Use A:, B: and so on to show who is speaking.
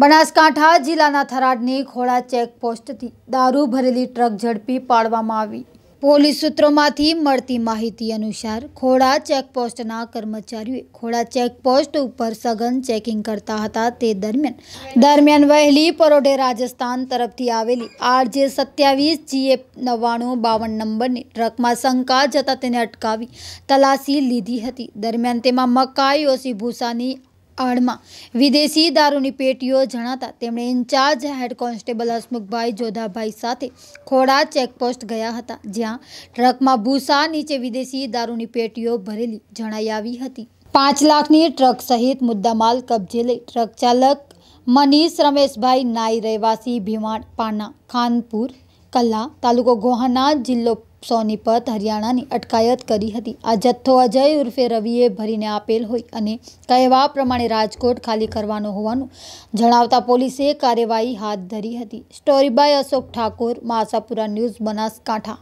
A: બનાસકાંઠા જિલ્લાના થરાદની ખોડા ચેકપોસ્ટથી દારૂ ભરેલી ટ્રક ઝડપી પાડવામાં આવી. પોલીસ સૂત્રોમાંથી મળતી માહિતી અનુસાર ખોડા ચેકપોસ્ટના કર્મચારીઓએ ખોડા ચેકપોસ્ટ ઉપર સઘન ચેકિંગ કરતા હતા. તે દરમિયાન દરમિયાન વહેલી પરોઢે રાજસ્થાન તરફથી આવેલી આરજે સત્યાવીસ જીએફ નવ્વાણું બાવન નંબરની ટ્રકમાં શંકા જતા તેને અટકાવી તલાશી લીધી હતી. દરમિયાન તેમાં મકાઈ, ઓસી ભૂસાની આડમાં. વિદેશી દારૂની પેટીઓ જણાતા તેમણે in charge head constable Hasmukhbhai Jodhabhai સાથે ખોડા ચેકપોસ્ટ ગયા હતા, જ્યાં ટ્રકમાં ભૂસા નીચે વિદેશી દારૂની પેટીઓ ભરેલી જણાઈ આવી હતી. પાંચ લાખની ટ્રક સહિત મુદ્દામાલ કબજે લઈ ટ્રક ચાલક મનીષ રમેશભાઈ નાઈ રહેવાસી ભીમાડ પાના, ખાનપુર કલ્લા તાલુકો ગોહાના જિલ્લો સોનીપત હરિયાણાની અટકાયત કરી હતી. આ જથ્થો અજય ઉર્ફે રવિએ ભરીને આપેલ હોય અને કહેવા પ્રમાણે રાજકોટ ખાલી કરવાનો હોવાનું જણાવતા પોલીસે કાર્યવાહી હાથ ધરી હતી. Story by Ashok Thakor, Masapura news, Banaskantha.